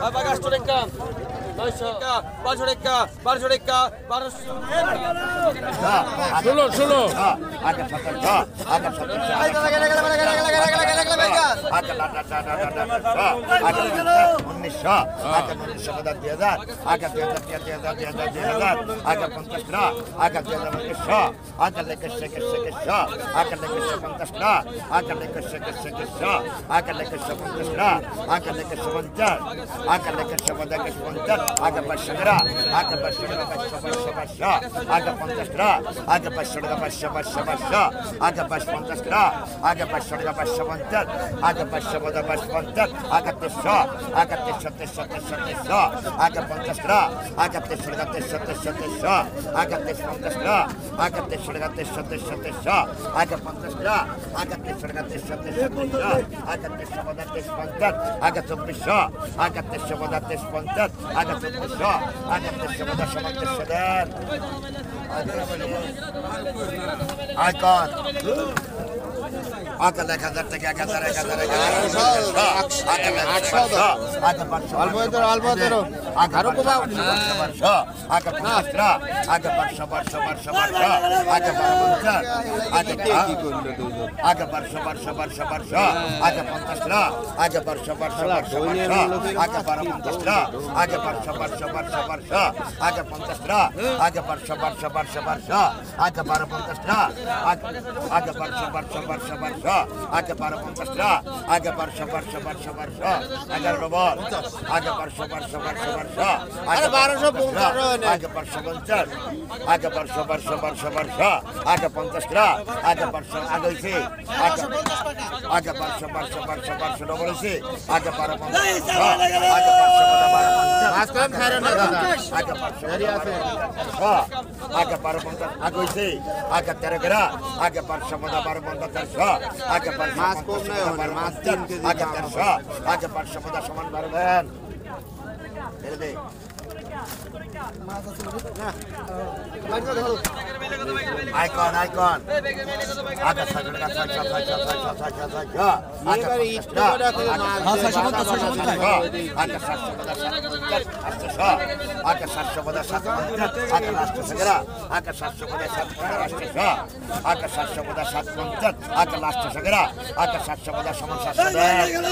Abagas Turenka, Noishoka, Bajoreka, Bajoreka, Baros. ষোলো ষোলো উনিশশো আগে উনিশশো পদার দুই হাজার আগে দুই হাজার দুই হাজার দুই হাজার দুই হাজার আগে পঞ্চাশ টাকা আগে দুই হাজার উনিশশো আগে লেগে শেখে শেখেশো আগে লেগেশো পঞ্চাশ টাকা আগে লেগেশো শেখেশো আগে লেগেশো পঞ্চাশ টাকা আগে লেগেশো পঞ্চাশ আগে লেগেশো পদাকেশ পঞ্চাশ আগে পাঁচশো টাকা আগে পাঁচশো টাকা পাঁচশো পাঁচশো পাঁচশো আগে পঞ্চাশ টাকা আগে পাঁচশো টাকা পাঁচশো পাঁচশো পাঁচশো আগে পাঁচ পঞ্চাশ টাকা আগে পাঁচশো টাকা পাঁচশো পঞ্চাশ আগে পাঁচশো পদা পাঁচ পঞ্চাশ আগে তেরশো আগে তেরশো তেরশো তেরশো তেরশো আগে পঞ্চাশ টাকা আগে তেরশো টাকা তেরশো তেরশো তেরশো আগে তেরশো পঞ্চাশ টাকা আগে তেরশো টাকা, তেরশো তেরশো তেরশো আগে পঞ্চাশ টাকা আগে তেরশো টাকা, তেরশো তেরশো তেরশো আগে তেরশো পদা তেইশ পঞ্চাশ আগে চব্বিশশো আগে তেরশো পদা তেইশ পঞ্চাশ আগে চব্বিশশো আগে তেরশো পদা, সমান তেরশো দেন। আগে এক হাজার থেকে এক হাজার এক হাজার এক হাজার আগে পাঁচশো। আরও আগে পাঁচশো পাঁচশো পাঁচশো পাঁচশো আগে বারো পঞ্চাশ আগে আগে পাঁচশো পাঁচশো পাঁচশো পাঁচশো আগে পঞ্চাশটা আগে পাঁচশো পাঁচশো পাঁচশো আগে বারো পঞ্চাশটা আগে পাঁচশো পাঁচশো পাঁচশো পাঁচশো আগে পঞ্চাশটা আগে পাঁচশো পাঁচশো পাঁচশো পাঁচশো আগে বারো পঞ্চাশটা আগে পাঁচশো পাঁচশো পাঁচশো পাঁচশো আগে বারো পঞ্চাশটা আগে পাঁচশো পাঁচশো পাঁচশো পাঁচশো এগারো নম্বর আগে পাঁচশো পাঁচশো পাঁচশো পাঁচশো আগে বারোশো আগে পাঁচশো পঞ্চাশ আগে পাঁচশো পাঁচশো পাঁচশো পাঁচশো আগে পঞ্চাশটা আগে পাঁচশো আগে হয়েছে আগে আগে পাঁচশো পাঁচশো পাঁচশো পাঁচশো ডবল হয়েছে আগে বারো পঞ্চাশ আগে পাঁচশো বারো পঞ্চাশ মাঝখান খাইরো না দাদা আগে পাঁচশো আগে পার পঞ্চাশ আগে আগে তেরে গেরা আগে পাঁচশো পদা বারো পঞ্চাশ চারশো আগে পার মাস কম নয় পদা ওখানে, বারো মাছ পঞ্চাশ, তিন কেজি সমান আইকন আইকন আগে ছয়শো টাকা ছয়শো ছয়শো ছয়শো ছয়শো ছয়শো আগে এবারে পঞ্চাশ ইটটা টাকা, করে রাখলে আগে মাছ ছয়শো দিয়ে পঞ্চাশ, সাতশো আগে সাতশো পঞ্চাশ, আটশোশো, আগে সাতশো পঞ্চাশ সাতশো পঞ্চাশ, আগে সাতশো পঞ্চাশ সাত পঞ্চাশ, আগে লাস্ট সেগেরা আগে সাতশো পঞ্চাশ সমান সাতশো দেন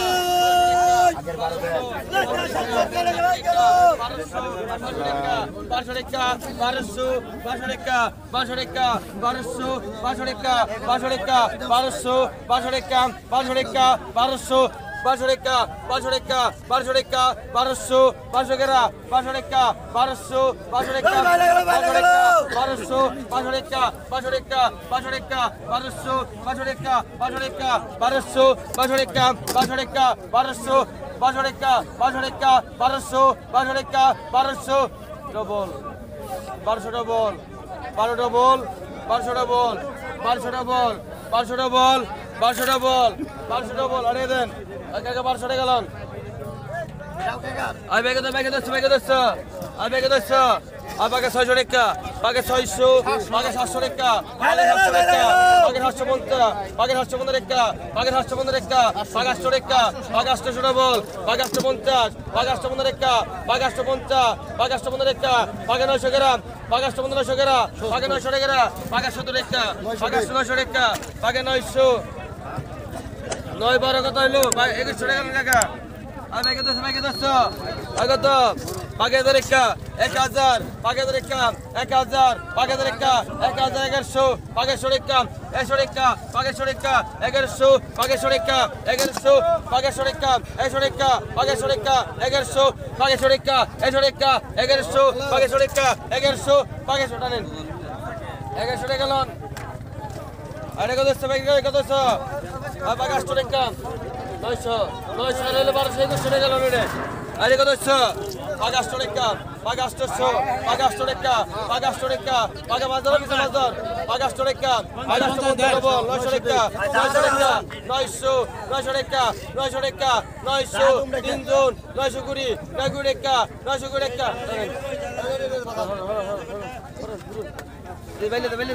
আগের বারো দেন Bajoreka, Barasu, Bajoreka, Bajoreka, Barasu, Bajoreka, Bajoreka, Barasu, Bajoreka, Bajoreka, Barasu, Bajoreka, Bajoreka, Bajoreka, Barasu, Bajogera, Bajoreka, Barasu, Bajoreka, Bajoreka, Barasu, Bajoreka, Bajoreka, Bajoreka, Barasu, Bajoreka, Bajoreka, Barasu, Bajoreka, Bajoreka, Barasu, Bajoreka, Bajoreka, Barasu, Bajoreka, Barasu, double বারোশো double বারো double বারোশো double বারোশো double বারোশো double বারোশো double বারোশো double আরে দেন বারোশো টাকা গেলাম আই ব্যাগে ব্যাগে দশ ব্যাগে দশ আই ব্যাগে দশ আর বাগে ছয়শো টাকা বাগে ছয়শো বাগে সাতশো টাকা বাগে সাতশো টাকা বাগে সাতশো পঞ্চাশ বাগে সাতশো পনেরো টাকা বাগে সাতশো পনেরো টাকা বাগে আটশো টাকা বাগে আটশো ডবল বাগে আটশো পঞ্চাশ বাগে আটশো পনেরো টাকা বাগে আটশো পঞ্চাশ বাগে আটশো পনেরো টাকা বাগে নয়শো গ্রাম বাগে আটশো পনেরোশো গ্রাম বাগে নয়শো টাকা বাগে সত্তর টাকা বাগে আটশো নয়শো টাকা বাগে নয়শো। নয় বারো কত হইল? একুশশো টাকা টাকা আর বাগে দশ বাগে দশ। বাগে তো বাগে দরেকা এক হাজার বাগে দরেকা এক হাজার বাগে দরেকা এক হাজার এগারোশো বাগে সরেকা একশো রেখা বাগে সরেকা এগারোশো বাগে সরেকা এগারোশো বাগে সরেকা একশো রেখা বাগে সরেকা এগারোশো বাগে সরেকা একশো রেখা এগারোশো বাগে সরেকা এগারোশো বাগে সোটা নেন এগারোশো টাকা লন। আরে কত ভাই? কত বাগে আটশো টাকা নয়শো নয়শো বারোশো, একুশশো টাকা লোন আরে কত কিছু মাছ ধর বাগে আটশো টাকা বাগে আটশো পঞ্চাশ ডবল নয়শো টাকা নয়শো টাকা নয়শো নয়শো টাকা নয়শো টাকা নয়শো তিনজন নয়শো কুড়ি নয় কুড়ি টাকা নয়শো কুড়ি দে বাইলে বাইলে বাইলে